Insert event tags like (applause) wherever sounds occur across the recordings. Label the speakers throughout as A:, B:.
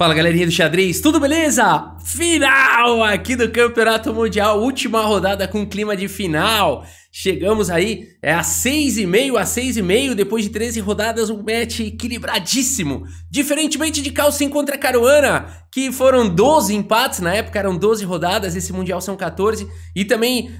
A: Fala galerinha do xadrez, tudo beleza? Final aqui do Campeonato Mundial, última rodada com clima de final. Chegamos aí, é a 6,5 a 6,5, depois de 13 rodadas, um match equilibradíssimo. Diferentemente de Calcin contra Caruana, que foram 12 empates, na época eram 12 rodadas, esse Mundial são 14. E também,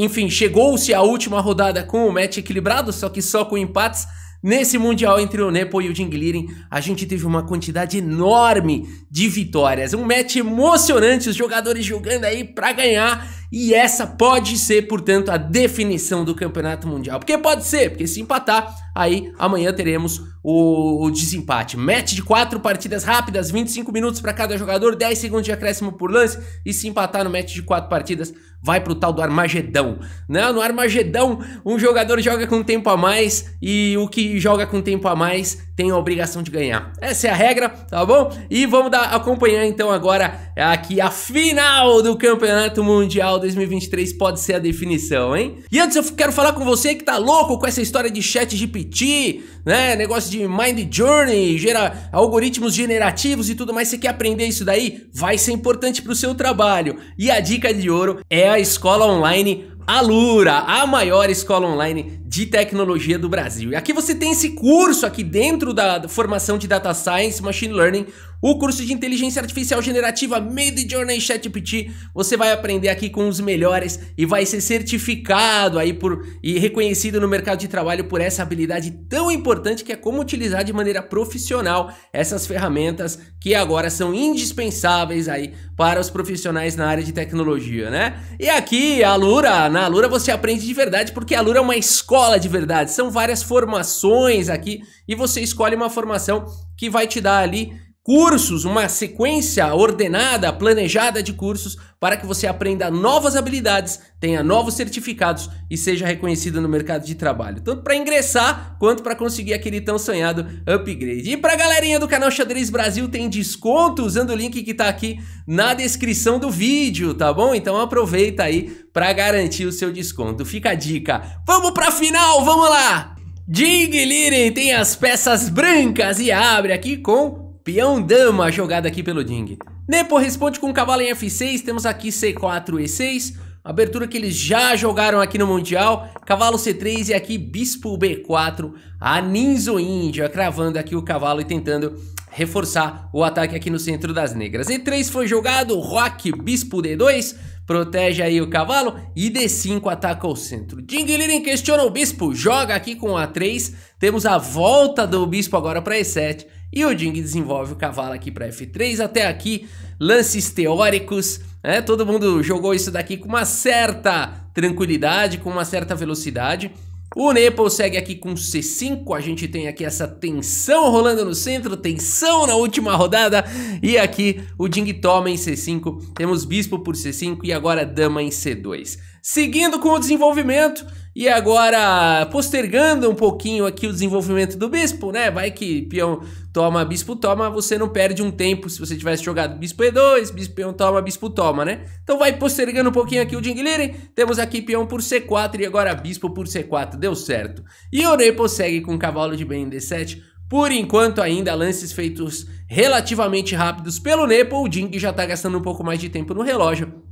A: enfim, chegou-se a última rodada com o match equilibrado, só que só com empates. Nesse Mundial entre o Nepo e o Jinglirin, a gente teve uma quantidade enorme de vitórias. Um match emocionante, os jogadores jogando aí para ganhar. E essa pode ser, portanto, a definição do Campeonato Mundial. Porque pode ser, porque se empatar, aí amanhã teremos o, o desempate. Match de quatro partidas rápidas, 25 minutos para cada jogador, 10 segundos de acréscimo por lance. E se empatar no match de quatro partidas, vai pro tal do Armagedão. Não, no Armagedão, um jogador joga com tempo a mais e o que joga com tempo a mais tem a obrigação de ganhar. Essa é a regra, tá bom? E vamos dar, acompanhar então agora aqui a final do Campeonato Mundial 2023 pode ser a definição, hein? E antes eu quero falar com você que tá louco com essa história de chat GPT, né? Negócio de Mind Journey, gera algoritmos generativos e tudo mais. Você quer aprender isso daí? Vai ser importante pro seu trabalho. E a dica de ouro é a escola online Alura, a maior escola online de tecnologia do Brasil. E aqui você tem esse curso aqui dentro da formação de Data Science, Machine Learning, o curso de inteligência artificial generativa Mid Journey ChatGPT. Você vai aprender aqui com os melhores e vai ser certificado aí por e reconhecido no mercado de trabalho por essa habilidade tão importante que é como utilizar de maneira profissional essas ferramentas que agora são indispensáveis aí para os profissionais na área de tecnologia, né? E aqui a Alura, na Alura você aprende de verdade porque a Alura é uma escola de verdade. São várias formações aqui e você escolhe uma formação que vai te dar ali cursos, uma sequência ordenada, planejada de cursos para que você aprenda novas habilidades, tenha novos certificados e seja reconhecido no mercado de trabalho, tanto para ingressar quanto para conseguir aquele tão sonhado upgrade. E para a galerinha do canal Xadrez Brasil tem desconto usando o link que está aqui na descrição do vídeo, tá bom? Então aproveita aí para garantir o seu desconto. Fica a dica. Vamos para a final, vamos lá! Jing Liren tem as peças brancas e abre aqui com Peão dama jogada aqui pelo Ding. Nepo responde com cavalo em F6, temos aqui C4 E6, abertura que eles já jogaram aqui no Mundial, cavalo C3 e aqui bispo B4, a Ninzo Índia cravando aqui o cavalo e tentando reforçar o ataque aqui no centro das negras. E3 foi jogado, roque, bispo D2, protege aí o cavalo e D5 ataca o centro. Jinglirin questiona o bispo, joga aqui com A3, temos a volta do bispo agora para E7 e o Ding desenvolve o cavalo aqui para F3. Até aqui, lances teóricos, né? Todo mundo jogou isso daqui com uma certa tranquilidade, com uma certa velocidade. O Nepal segue aqui com C5, a gente tem aqui essa tensão rolando no centro, tensão na última rodada, e aqui o Ding toma em C5, temos Bispo por C5 e agora Dama em C2. Seguindo com o desenvolvimento, e agora, postergando um pouquinho aqui o desenvolvimento do bispo, né? Vai que peão toma, bispo toma, você não perde um tempo se você tivesse jogado bispo E2, bispo peão toma, bispo toma, né? Então vai postergando um pouquinho aqui o Jingliren. Temos aqui peão por C4 e agora bispo por C4, deu certo. E o Nepo segue com cavalo de bem em D7. Por enquanto ainda lances feitos relativamente rápidos pelo Nepo, o Jing já tá gastando um pouco mais de tempo no relógio.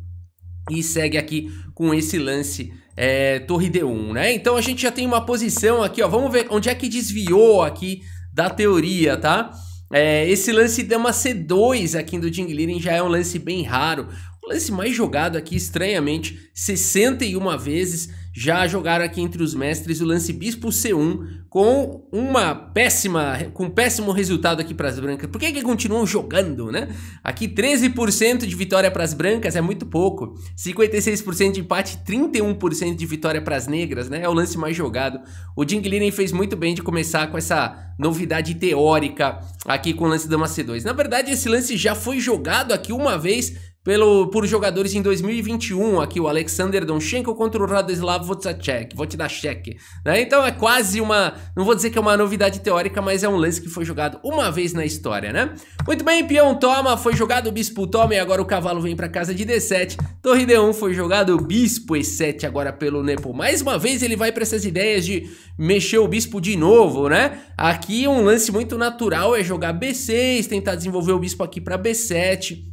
A: E segue aqui com esse lance é, torre D1, né? Então a gente já tem uma posição aqui, ó. Vamos ver onde é que desviou aqui da teoria, tá? É, esse lance dama C2 aqui do Jingliren já é um lance bem raro. O lance mais jogado aqui, estranhamente, 61 vezes já jogaram aqui entre os mestres o lance Bispo C1 com uma péssima, com um péssimo resultado aqui para as brancas. Por que que continuam jogando, né? Aqui 13% de vitória para as brancas é muito pouco. 56% de empate, 31% de vitória para as negras, né? É o lance mais jogado. O Jingliren fez muito bem de começar com essa novidade teórica aqui com o lance Dama C2. Na verdade, esse lance já foi jogado aqui uma vez pelo, por jogadores em 2021, aqui o Alexander Donchenko contra o Radoslav Wozniacek, vou te dar cheque, né? Então é quase uma, não vou dizer que é uma novidade teórica, mas é um lance que foi jogado uma vez na história, né? Muito bem, peão toma, foi jogado o bispo toma e agora o cavalo vem para casa de D7, torre D1 foi jogado o bispo E7 agora pelo Nepo, mais uma vez ele vai para essas ideias de mexer o bispo de novo, né? Aqui um lance muito natural é jogar B6, tentar desenvolver o bispo aqui para B7,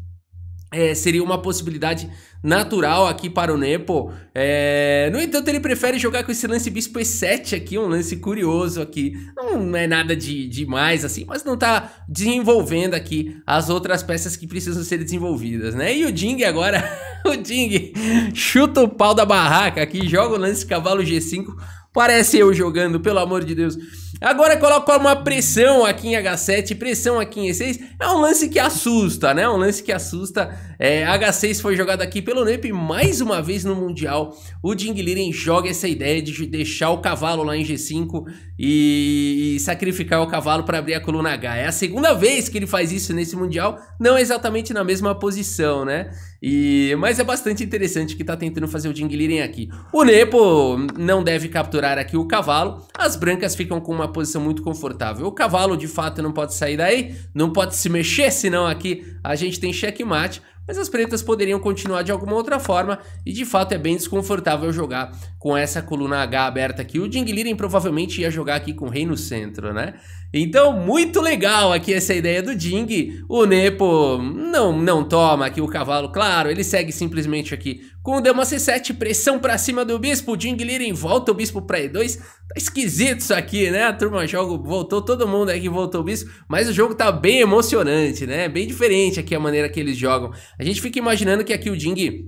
A: é, seria uma possibilidade natural aqui para o Nepo. É... No entanto, ele prefere jogar com esse lance bispo E7 aqui, um lance curioso aqui. Não é nada de demais assim, mas não está desenvolvendo aqui as outras peças que precisam ser desenvolvidas, né? E o Ding agora, (laughs) o Ding chuta o pau da barraca aqui, joga o lance cavalo G5 Parece eu jogando, pelo amor de Deus. Agora coloca uma pressão aqui em H7, pressão aqui em E6. É um lance que assusta, né? Um lance que assusta. É, H6 foi jogado aqui pelo Nep mais uma vez no Mundial. O Ding Liren joga essa ideia de deixar o cavalo lá em G5 e, e sacrificar o cavalo para abrir a coluna H. É a segunda vez que ele faz isso nesse Mundial, não exatamente na mesma posição, né? E, mas é bastante interessante que tá tentando fazer o Ding Liren aqui. O Nepo não deve capturar aqui o cavalo. As brancas ficam com uma posição muito confortável. O cavalo, de fato, não pode sair daí, não pode se mexer, senão aqui a gente tem checkmate mas as pretas poderiam continuar de alguma outra forma e de fato é bem desconfortável jogar com essa coluna H aberta aqui. O Jingliren provavelmente ia jogar aqui com o rei no centro, né? Então, muito legal aqui essa ideia do Jing. O Nepo não, não toma aqui o cavalo, claro, ele segue simplesmente aqui com o Dama C7, pressão pra cima do bispo, o Jing Liren volta o bispo pra E2. Tá esquisito isso aqui, né? A turma joga, voltou todo mundo aí que voltou o bispo, mas o jogo tá bem emocionante, né? Bem diferente aqui a maneira que eles jogam. A gente fica imaginando que aqui o Jing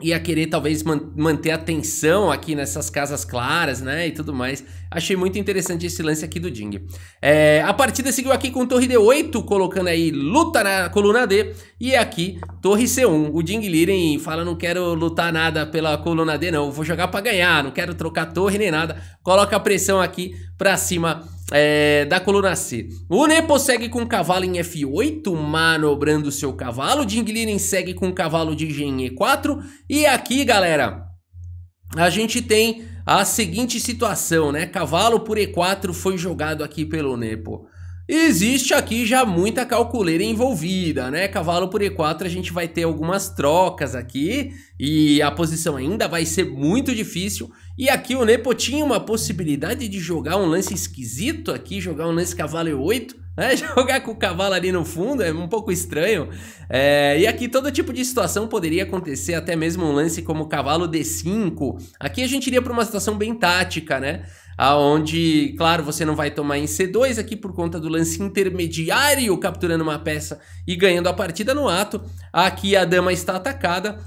A: ia querer talvez man manter a tensão aqui nessas casas claras, né, e tudo mais. Achei muito interessante esse lance aqui do Ding. É, a partida seguiu aqui com torre D8, colocando aí luta na coluna D, e aqui torre C1. O Ding Liren fala, não quero lutar nada pela coluna D não, vou jogar para ganhar, não quero trocar torre nem nada. Coloca a pressão aqui pra cima é, da coluna C. O Nepo segue com o cavalo em F8, manobrando seu cavalo. Dingliren segue com o cavalo de G em E4. E aqui, galera, a gente tem a seguinte situação, né? Cavalo por E4 foi jogado aqui pelo Nepo. Existe aqui já muita calculeira envolvida, né? Cavalo por E4 a gente vai ter algumas trocas aqui e a posição ainda vai ser muito difícil. E aqui o Nepo tinha uma possibilidade de jogar um lance esquisito aqui, jogar um lance cavalo E8, né? (laughs) Jogar com o cavalo ali no fundo é um pouco estranho. É, e aqui todo tipo de situação poderia acontecer, até mesmo um lance como cavalo D5. Aqui a gente iria para uma situação bem tática, né? Aonde, claro, você não vai tomar em C2 aqui por conta do lance intermediário, capturando uma peça e ganhando a partida no ato. Aqui a dama está atacada.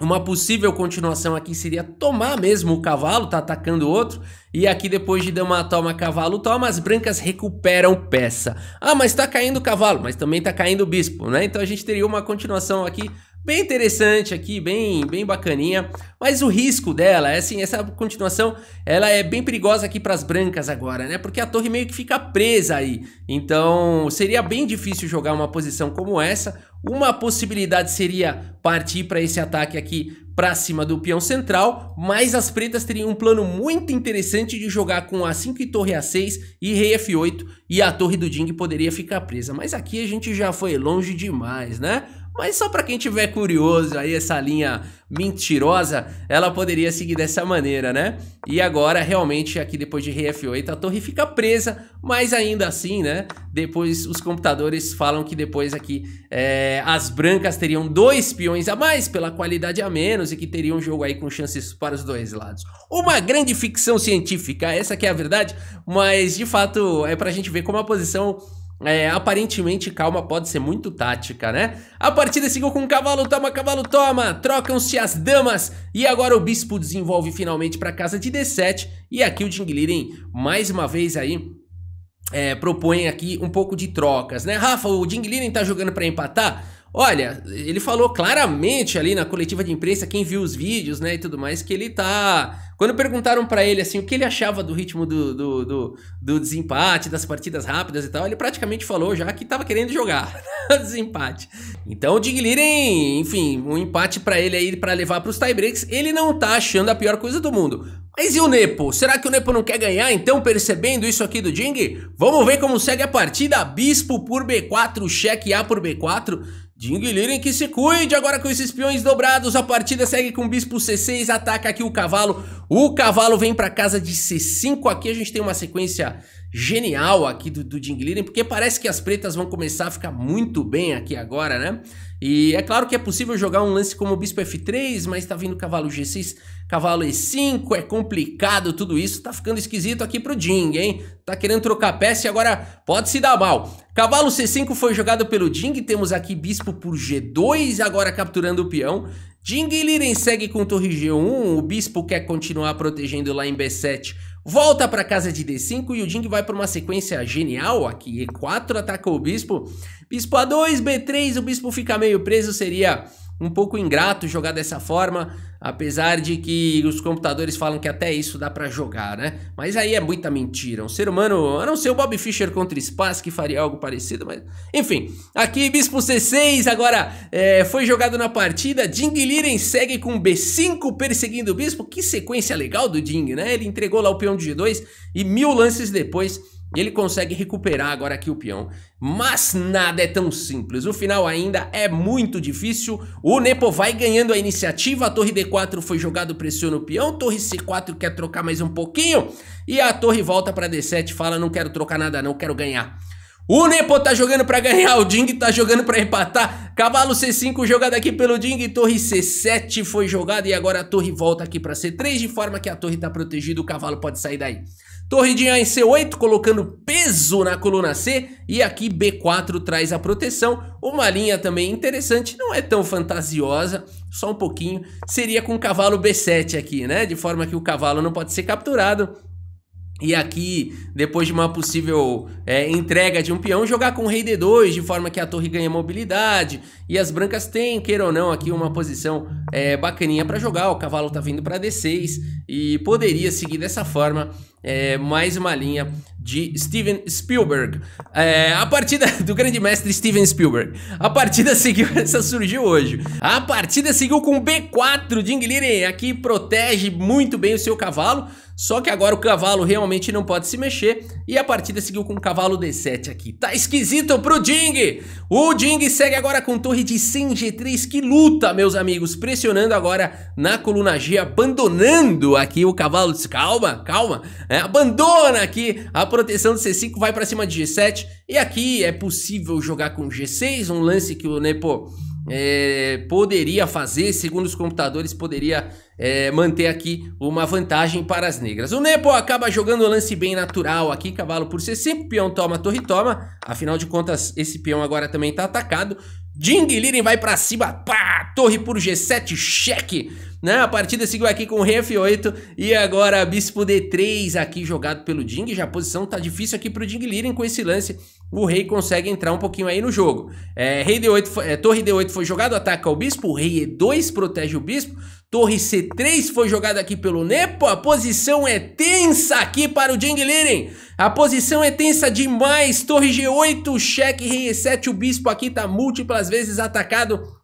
A: Uma possível continuação aqui seria tomar mesmo o cavalo, tá atacando o outro. E aqui depois de dama toma, cavalo toma, as brancas recuperam peça. Ah, mas tá caindo o cavalo, mas também tá caindo o bispo, né? Então a gente teria uma continuação aqui bem interessante aqui, bem, bem bacaninha. Mas o risco dela é assim, essa continuação, ela é bem perigosa aqui para as brancas agora, né? Porque a torre meio que fica presa aí. Então, seria bem difícil jogar uma posição como essa. Uma possibilidade seria partir para esse ataque aqui para cima do peão central, mas as pretas teriam um plano muito interessante de jogar com A5 e torre A6 e rei F8 e a torre do Ding poderia ficar presa. Mas aqui a gente já foi longe demais, né? Mas só para quem tiver curioso aí essa linha mentirosa, ela poderia seguir dessa maneira, né? E agora realmente aqui depois de rei F8 a torre fica presa, mas ainda assim, né? Depois os computadores falam que depois aqui é, as brancas teriam dois peões a mais pela qualidade a menos e que teriam um jogo aí com chances para os dois lados. Uma grande ficção científica, essa que é a verdade, mas de fato é pra gente ver como a posição é, aparentemente calma pode ser muito tática, né? A partida seguiu com cavalo toma, cavalo toma, trocam-se as damas e agora o bispo desenvolve finalmente para casa de D7 e aqui o Jingliren mais uma vez aí é, propõe aqui um pouco de trocas, né? Rafa, o Jingliren tá jogando para empatar? Olha, ele falou claramente ali na coletiva de imprensa, quem viu os vídeos, né, e tudo mais, que ele tá... Quando perguntaram para ele, assim, o que ele achava do ritmo do, do, do, do, desempate, das partidas rápidas e tal, ele praticamente falou já que tava querendo jogar. (laughs) Desempate. Então o Digliren, enfim, um empate para ele aí para levar para os tiebreaks, ele não tá achando a pior coisa do mundo. Mas e o Nepo? Será que o Nepo não quer ganhar, então, percebendo isso aqui do Jing? Vamos ver como segue a partida. Bispo por B4, cheque A por B4. Liren que se cuide agora com esses peões dobrados. A partida segue com bispo C6, ataca aqui o cavalo. O cavalo vem para casa de C5. Aqui a gente tem uma sequência genial aqui do, do Liren, porque parece que as pretas vão começar a ficar muito bem aqui agora, né? E é claro que é possível jogar um lance como bispo F3, mas tá vindo cavalo G6, cavalo E5, é complicado tudo isso, tá ficando esquisito aqui pro Jing, hein? Tá querendo trocar peça e agora pode se dar mal. Cavalo C5 foi jogado pelo Jing, temos aqui bispo por G2, agora capturando o peão. Jing Liren segue com torre G1, o bispo quer continuar protegendo lá em B7, volta para casa de D5 e o Jing vai para uma sequência genial aqui, E4 ataca o bispo, bispo A2, B3, o bispo fica meio preso, seria um pouco ingrato jogar dessa forma, apesar de que os computadores falam que até isso dá para jogar, né? Mas aí é muita mentira. Um ser humano, a não ser o Bob Fischer contra Spass que faria algo parecido, mas enfim. Aqui Bispo C6 agora é, foi jogado na partida. Ding Liren segue com B5 perseguindo o Bispo. Que sequência legal do Ding, né? Ele entregou lá o peão de G2 e mil lances depois ele consegue recuperar agora aqui o peão. Mas nada é tão simples. O final ainda é muito difícil. O Nepo vai ganhando a iniciativa. A torre D4 foi jogado, pressiona o peão. Torre C4 quer trocar mais um pouquinho. E a torre volta para D7 fala, não quero trocar nada não, quero ganhar. O Nepo tá jogando para ganhar, o Ding tá jogando para empatar. Cavalo C5 jogado aqui pelo Ding, torre C7 foi jogada e agora a torre volta aqui para C3, de forma que a torre tá protegida, o cavalo pode sair daí. Torre de A em C8, colocando peso na coluna C. E aqui B4 traz a proteção. Uma linha também interessante, não é tão fantasiosa, só um pouquinho. Seria com cavalo B7 aqui, né? De forma que o cavalo não pode ser capturado. E aqui, depois de uma possível é, entrega de um peão, jogar com rei D2, de forma que a torre ganha mobilidade. E as brancas têm, queira ou não, aqui uma posição é, bacaninha para jogar. O cavalo tá vindo para D6 e poderia seguir dessa forma é, mais uma linha de Steven Spielberg. É, a partida (laughs) do grande mestre Steven Spielberg. A partida (laughs) seguiu, essa surgiu hoje. A partida seguiu com B4. Ding Liren aqui protege muito bem o seu cavalo. Só que agora o cavalo realmente não pode se mexer e a partida seguiu com o cavalo D7 aqui. Tá esquisito pro Ding! O Ding segue agora com torre de 100 G3 que luta, meus amigos, pressionando agora na coluna G, abandonando aqui o cavalo. Calma, calma. É, abandona aqui a proteção do C5, vai para cima de G7. E aqui é possível jogar com G6, um lance que o Nepo é, poderia fazer, segundo os computadores, poderia é, manter aqui uma vantagem para as negras. O Nepo acaba jogando o lance bem natural aqui, cavalo por C5, peão toma, torre toma. Afinal de contas, esse peão agora também está atacado. Jing Liren vai para cima, pá, torre por G7, cheque. Né? A partida seguiu aqui com o rei F8 e agora bispo D3 aqui jogado pelo Jing. Já a posição tá difícil aqui pro Jing Liren com esse lance. O rei consegue entrar um pouquinho aí no jogo. É, rei D8, é, torre D8 foi jogado, ataca o bispo. O rei E2 protege o bispo. Torre C3 foi jogada aqui pelo Nepo. A posição é tensa aqui para o Jing Liren. A posição é tensa demais. Torre G8, cheque, rei E7. O bispo aqui tá múltiplas vezes atacado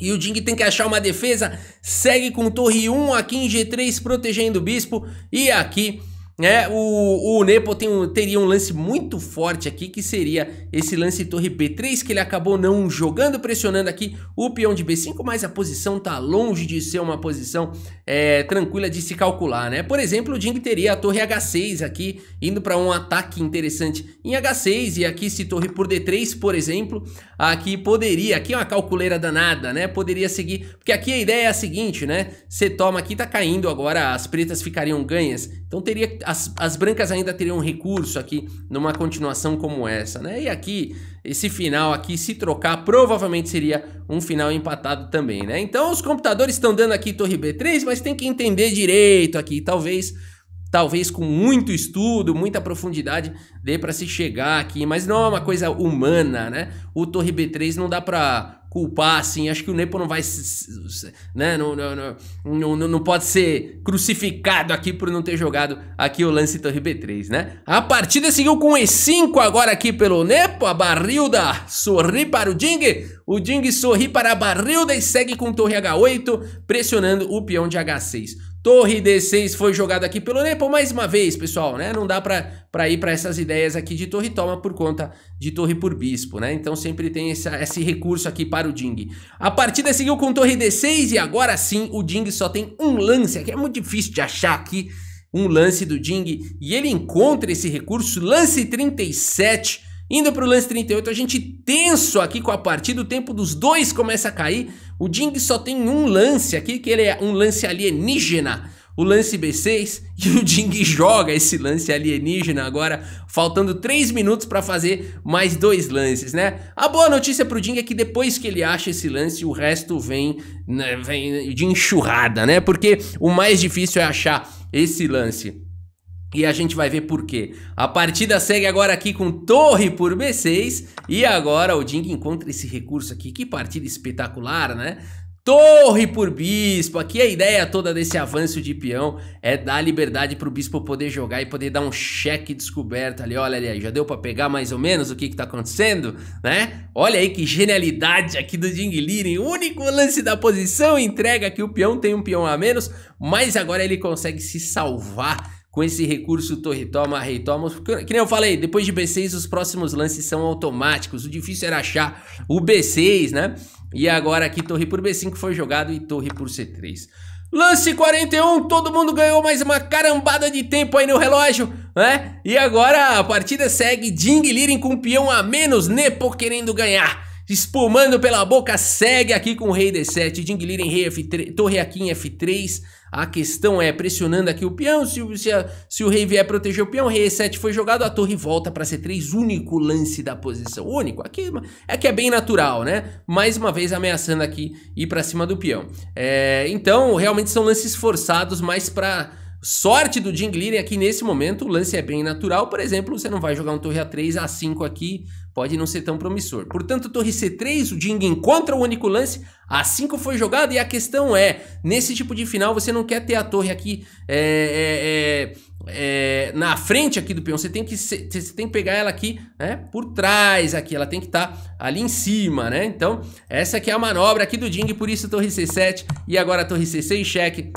A: e o Ding tem que achar uma defesa, segue com torre 1 aqui em G3 protegendo o bispo e aqui é, o, o Nepo um, teria um lance muito forte aqui, que seria esse lance torre B3, que ele acabou não jogando, pressionando aqui o peão de B5, mas a posição tá longe de ser uma posição é, tranquila de se calcular, né? Por exemplo, o Ding teria a torre H6 aqui, indo para um ataque interessante em H6, e aqui se torre por D3, por exemplo, aqui poderia, aqui é uma calculeira danada, né? Poderia seguir, porque aqui a ideia é a seguinte, né? Você toma aqui, tá caindo agora, as pretas ficariam ganhas, então teria as, as brancas ainda teriam recurso aqui numa continuação como essa, né? E aqui, esse final aqui, se trocar, provavelmente seria um final empatado também, né? Então os computadores estão dando aqui torre B3, mas tem que entender direito aqui, talvez talvez com muito estudo, muita profundidade, dê para se chegar aqui, mas não é uma coisa humana, né? O torre B3 não dá para culpar, assim. Acho que o Nepo não vai. Né, não, não, não, não, pode ser crucificado aqui por não ter jogado aqui o lance Torre B3, né? A partida seguiu com E5 agora aqui pelo Nepo. A Barrilda sorri para o Ding. O Ding sorri para a Barrilda e segue com Torre H8, pressionando o peão de H6. Torre D6 foi jogado aqui pelo Nepo mais uma vez, pessoal, né? Não dá pra, pra ir para essas ideias aqui de torre toma por conta de torre por bispo, né? Então sempre tem esse recurso aqui para o Ding. A partida seguiu com torre D6 e agora sim o Ding só tem um lance, aqui é muito difícil de achar aqui um lance do Ding. E ele encontra esse recurso, lance 37 Indo para o lance 38, a gente tenso aqui com a partida, o tempo dos dois começa a cair. O Ding só tem um lance aqui, que ele é um lance alienígena, o lance B6, (laughs) e o Ding joga esse lance alienígena agora, faltando 3 minutos para fazer mais dois lances, né? A boa notícia pro Ding é que depois que ele acha esse lance, o resto vem, né, vem de enxurrada, né? Porque o mais difícil é achar esse lance. E a gente vai ver por quê. A partida segue agora aqui com torre por B6. E agora o Ding encontra esse recurso aqui. Que partida espetacular, né? Torre por bispo. Aqui a ideia toda desse avanço de peão é dar liberdade para o bispo poder jogar e poder dar um cheque descoberto ali. Olha ali, já deu para pegar mais ou menos o que está acontecendo, né? Olha aí que genialidade aqui do Ding Liren. Único lance da posição entrega que o peão tem um peão a menos, mas agora ele consegue se salvar com esse recurso torre toma, rei toma. Que nem eu falei, depois de B6 os próximos lances são automáticos. O difícil era achar o B6, né? E agora aqui torre por B5 foi jogado e torre por C3. Lance 41, todo mundo ganhou mais uma carambada de tempo aí no relógio, né? E agora a partida segue Ding Liren com peão a menos, Nepo querendo ganhar. Espumando pela boca, segue aqui com o rei D7, Ding Liren rei F3, torre aqui em F3, a questão é pressionando aqui o peão, se, se, a, se o rei vier proteger o peão, o rei E7 foi jogado, a torre volta para C3, único lance da posição, único, aqui é que é bem natural, né? Mais uma vez ameaçando aqui ir para cima do peão. É, então, realmente são lances forçados, mas para sorte do Jing Liren aqui nesse momento, o lance é bem natural, por exemplo, você não vai jogar um torre A3, A5 aqui, pode não ser tão promissor. Portanto, torre C3, o Jing encontra o único lance, A5 foi jogado e a questão é, nesse tipo de final você não quer ter a torre aqui é, é, é, na frente aqui do peão, você tem que, você tem que pegar ela aqui né, por trás aqui, ela tem que estar tá ali em cima, né? Então, essa aqui é a manobra aqui do Jing, por isso torre C7 e agora torre C6, cheque,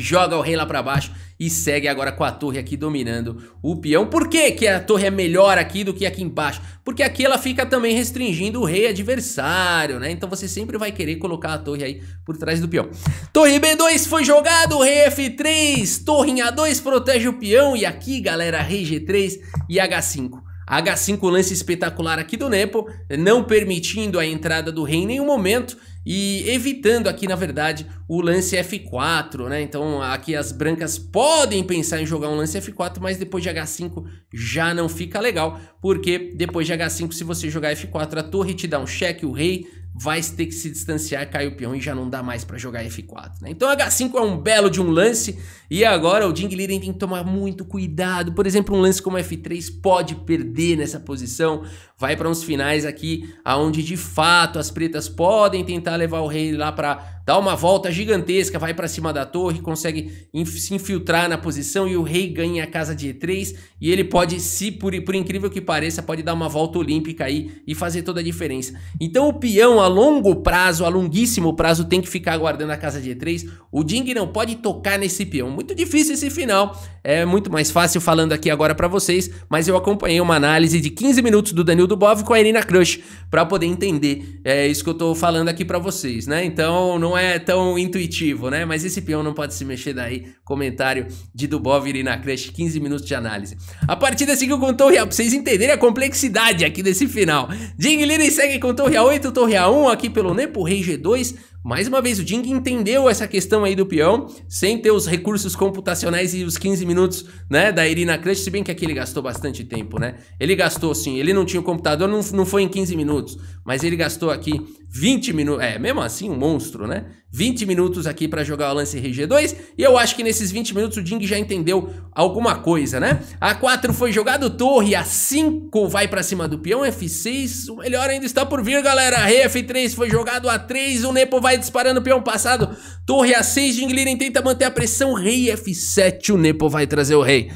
A: joga o rei lá para baixo e segue agora com a torre aqui dominando o peão. Por que, que a torre é melhor aqui do que aqui embaixo? Porque aqui ela fica também restringindo o rei adversário, né? Então você sempre vai querer colocar a torre aí por trás do peão. Torre B2 foi jogado, rei F3, torre em A2 protege o peão e aqui, galera, rei G3 e H5. H5 lance espetacular aqui do Nepo, não permitindo a entrada do rei em nenhum momento e evitando aqui, na verdade, o lance F4, né? Então aqui as brancas podem pensar em jogar um lance F4, mas depois de H5 já não fica legal, porque depois de H5, se você jogar F4, a torre te dá um cheque, o rei vai ter que se distanciar, cai o peão e já não dá mais para jogar F4, né? Então H5 é um belo de um lance e agora o Ding Liren tem que tomar muito cuidado. Por exemplo, um lance como F3 pode perder nessa posição, vai para uns finais aqui aonde de fato as pretas podem tentar levar o rei lá para dá uma volta gigantesca, vai para cima da torre, consegue se infiltrar na posição e o rei ganha a casa de E3 e ele pode, se por, por incrível que pareça, pode dar uma volta olímpica aí e fazer toda a diferença. Então o peão a longo prazo, a longuíssimo prazo, tem que ficar guardando a casa de E3. O Ding não pode tocar nesse peão. Muito difícil esse final, é muito mais fácil falando aqui agora para vocês, mas eu acompanhei uma análise de 15 minutos do Danilo Dubov com a Irina Crush para poder entender é isso que eu tô falando aqui para vocês, né? Então não é tão intuitivo, né? Mas esse peão não pode se mexer daí. Comentário de Dubov e na Crush, 15 minutos de análise. A partida seguiu com Torre A, pra vocês entenderem a complexidade aqui desse final. Jing Liren segue com Torre A8, Torre A1 aqui pelo Nepo, Rei G2, mais uma vez, o Ding entendeu essa questão aí do peão, sem ter os recursos computacionais e os 15 minutos, né, da Irina Crush, se bem que aqui ele gastou bastante tempo, né? Ele gastou, sim, ele não tinha o computador, não, não foi em 15 minutos, mas ele gastou aqui 20 minutos, é, mesmo assim um monstro, né? 20 minutos aqui para jogar o lance rei G2, e eu acho que nesses 20 minutos o Ding já entendeu alguma coisa, né? A 4 foi jogado torre, a 5 vai para cima do peão, F6, o melhor ainda está por vir, galera. Rei F3 foi jogado a 3, o Nepo vai disparando o peão passado, torre a 6, Ding Liren tenta manter a pressão, rei F7, o Nepo vai trazer o rei.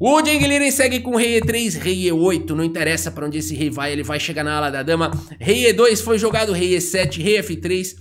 A: O Jing Liren segue com rei E3, rei E8, não interessa pra onde esse rei vai, ele vai chegar na ala da dama. Rei E2 foi jogado, rei E7, rei F3,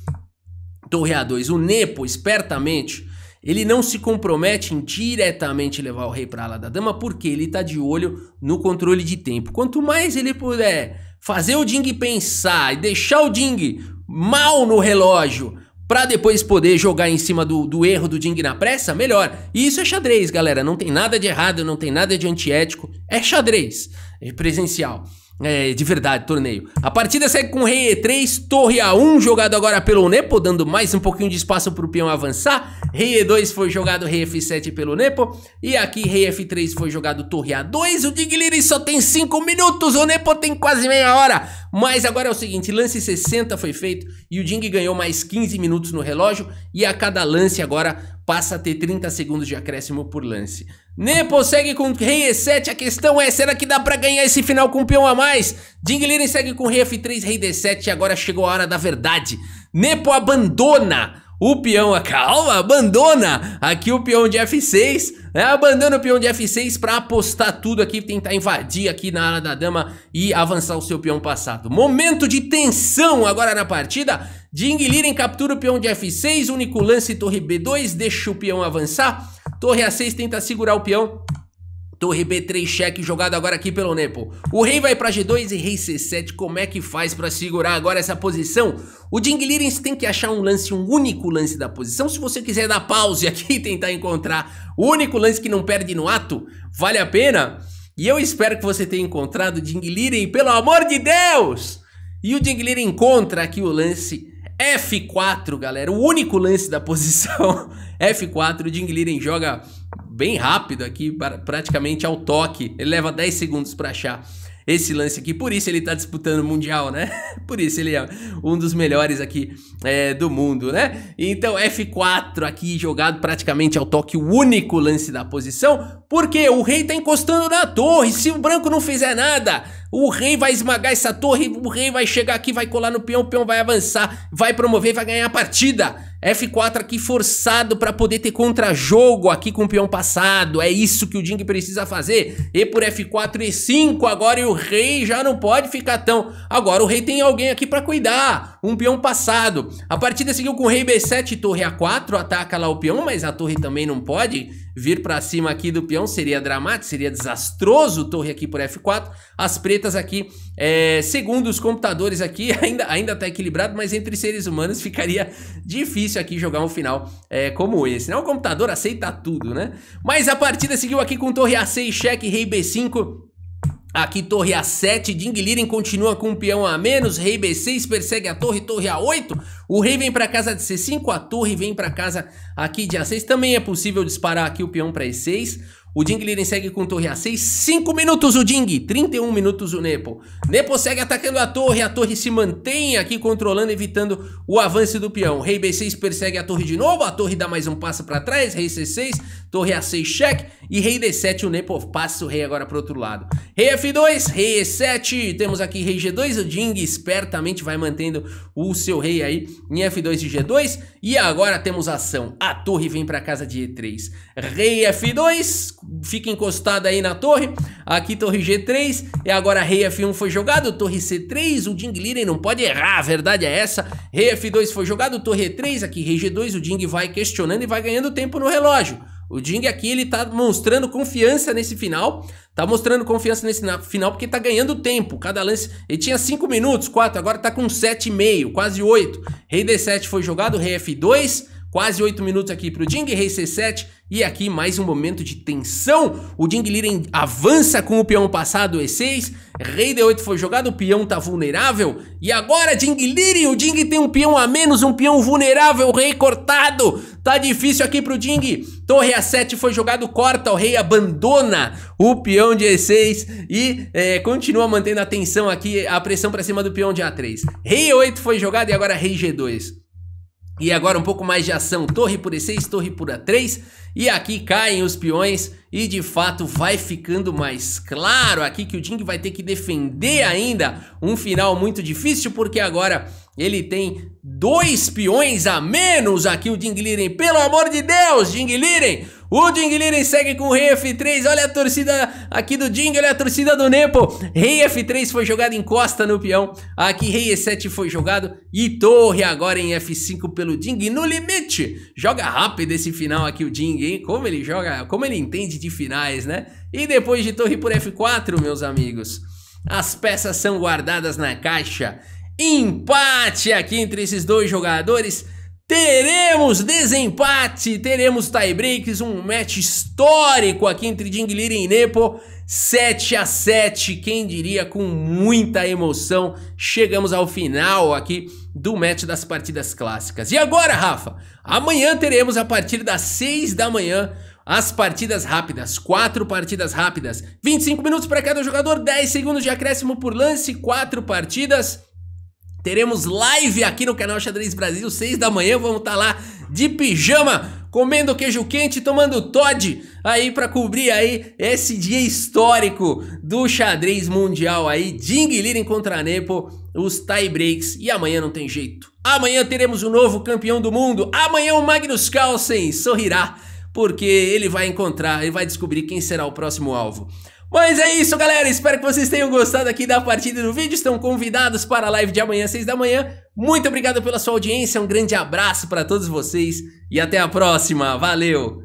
A: torre A2. O Nepo, espertamente, ele não se compromete em diretamente levar o rei pra ala da dama, porque ele tá de olho no controle de tempo. Quanto mais ele puder fazer o Ding pensar e deixar o Ding mal no relógio para depois poder jogar em cima do, do erro do Ding na pressa, melhor. E isso é xadrez, galera. Não tem nada de errado, não tem nada de antiético. É xadrez é presencial. É, de verdade, torneio. A partida segue com rei E3, torre A1, jogado agora pelo Nepo, dando mais um pouquinho de espaço para o peão avançar. Rei E2 foi jogado rei F7 pelo Nepo. E aqui rei F3 foi jogado torre A2. O Digliri só tem 5 minutos, o Nepo tem quase meia hora. Mas agora é o seguinte, lance 60 foi feito e o Ding ganhou mais 15 minutos no relógio. E a cada lance agora passa a ter 30 segundos de acréscimo por lance. Nepo segue com rei E7, a questão é, será que dá pra ganhar esse final com um peão a mais? Dingliren segue com rei F3, rei D7 e agora chegou a hora da verdade. Nepo abandona o peão, (laughs) calma, abandona aqui o peão de F6, né? abandona o peão de F6 para apostar tudo aqui, tentar invadir aqui na área da dama e avançar o seu peão passado. Momento de tensão agora na partida, Jing Liren captura o peão de F6, único lance torre B2, deixa o peão avançar, torre A6 tenta segurar o peão, Torre B3 cheque jogado agora aqui pelo Nepo. O rei vai pra G2 e rei C7. Como é que faz pra segurar agora essa posição? O Ding tem que achar um lance, um único lance da posição. Se você quiser dar pause (laughs) aqui e tentar encontrar o único lance que não perde no ato, vale a pena. E eu espero que você tenha encontrado o Ding Liren, pelo amor de Deus! E o Ding Liren encontra aqui o lance F4, galera. O único lance da posição (laughs) F4. O Ding Liren joga bem rápido aqui, praticamente ao toque. Ele leva 10 segundos para achar esse lance aqui. Por isso ele tá disputando o Mundial, né? (laughs) Por isso ele é um dos melhores aqui é, do mundo, né? Então F4 aqui jogado praticamente ao toque, o único lance da posição. Porque o rei tá encostando na torre. Se o branco não fizer nada, o rei vai esmagar essa torre, o rei vai chegar aqui, vai colar no peão, o peão vai avançar, vai promover, vai ganhar a partida. F4 aqui forçado para poder ter contra-jogo aqui com o peão passado. É isso que o Ding precisa fazer. E por F4 e 5 agora e o rei já não pode ficar tão... Agora o rei tem alguém aqui para cuidar. Um peão passado. A partida seguiu com o rei B7 torre A4. Ataca lá o peão, mas a torre também não pode vir para cima aqui do peão. Seria dramático, seria desastroso. Torre aqui por F4. As pretas aqui, é, segundo os computadores aqui, (laughs) ainda, ainda tá equilibrado, mas entre seres humanos ficaria difícil aqui jogar um final é, como esse, né? O computador aceita tudo, né? Mas a partida seguiu aqui com torre A6, cheque, rei B5, Aqui torre A7, Ding Liren continua com um peão a menos, rei B6 persegue a torre, torre A8, o rei vem para casa de C5, a torre vem para casa aqui de A6, também é possível disparar aqui o peão para E6, o Ding Liren segue com torre A6. 5 minutos o Ding, 31 minutos o Nepo. Nepo segue atacando a torre, a torre se mantém aqui controlando, evitando o avanço do peão. Rei B6 persegue a torre de novo, a torre dá mais um passo para trás, rei C6, torre A6 cheque e rei D7 o Nepo passa o rei agora para outro lado. Rei F2, rei E7, temos aqui rei G2, o Ding espertamente vai mantendo o seu rei aí em F2 e G2. E agora temos ação, a torre vem para casa de E3. Rei F2, fica encostado aí na torre. Aqui torre G3 e agora rei F1 foi jogado, torre C3, o Ding Liren não pode errar, a verdade é essa. Rei F2 foi jogado, torre E3, aqui rei G2, o Ding vai questionando e vai ganhando tempo no relógio. O Ding aqui, ele tá mostrando confiança nesse final, tá mostrando confiança nesse final porque tá ganhando tempo, cada lance, ele tinha 5 minutos, 4, agora tá com 7,5, quase 8. Rei D7 foi jogado, rei F2, Quase 8 minutos aqui pro Ding, rei C7. E aqui mais um momento de tensão. O Ding Liren avança com o peão passado E6. Rei D8 foi jogado, o peão tá vulnerável. E agora Ding Liren, o Ding tem um peão a menos, um peão vulnerável, rei cortado. Tá difícil aqui pro Ding. Torre A7 foi jogado, corta, o rei abandona o peão de E6 e é, continua mantendo a tensão aqui, a pressão pra cima do peão de A3. Rei E8 foi jogado e agora rei G2. E agora um pouco mais de ação, torre por E6, torre por A3, e aqui caem os peões e de fato vai ficando mais claro aqui que o Ding vai ter que defender ainda um final muito difícil, porque agora ele tem dois peões a menos aqui o Ding Liren, pelo amor de Deus, Ding Liren, o Ding Liren segue com o rei F3, olha a torcida aqui do Ding, olha a torcida do Nepo. Rei F3 foi jogado em costa no peão. Aqui rei E7 foi jogado e torre agora em F5 pelo Ding no limite. Joga rápido esse final aqui o Ding, hein? Como ele joga, como ele entende de finais, né? E depois de torre por F4, meus amigos, as peças são guardadas na caixa. Empate aqui entre esses dois jogadores. Teremos desempate, teremos tiebreaks, um match histórico aqui entre Dinglira e Nepo. 7 a 7, quem diria com muita emoção. Chegamos ao final aqui do match das partidas clássicas. E agora, Rafa? Amanhã teremos a partir das 6 da manhã as partidas rápidas, quatro partidas rápidas, 25 minutos para cada jogador, 10 segundos de acréscimo por lance, quatro partidas. Teremos live aqui no canal Xadrez Brasil, 6 da manhã, vamos estar tá lá de pijama, comendo queijo quente, tomando Todd aí para cobrir aí esse dia histórico do xadrez mundial aí, Ding Liren contra Nepo, os tie breaks e amanhã não tem jeito. Amanhã teremos o um novo campeão do mundo, amanhã o Magnus Carlsen sorrirá porque ele vai encontrar, ele vai descobrir quem será o próximo alvo. Mas é isso, galera. Espero que vocês tenham gostado aqui da partida do vídeo. Estão convidados para a live de amanhã, 6 da manhã. Muito obrigado pela sua audiência. Um grande abraço para todos vocês e até a próxima. Valeu!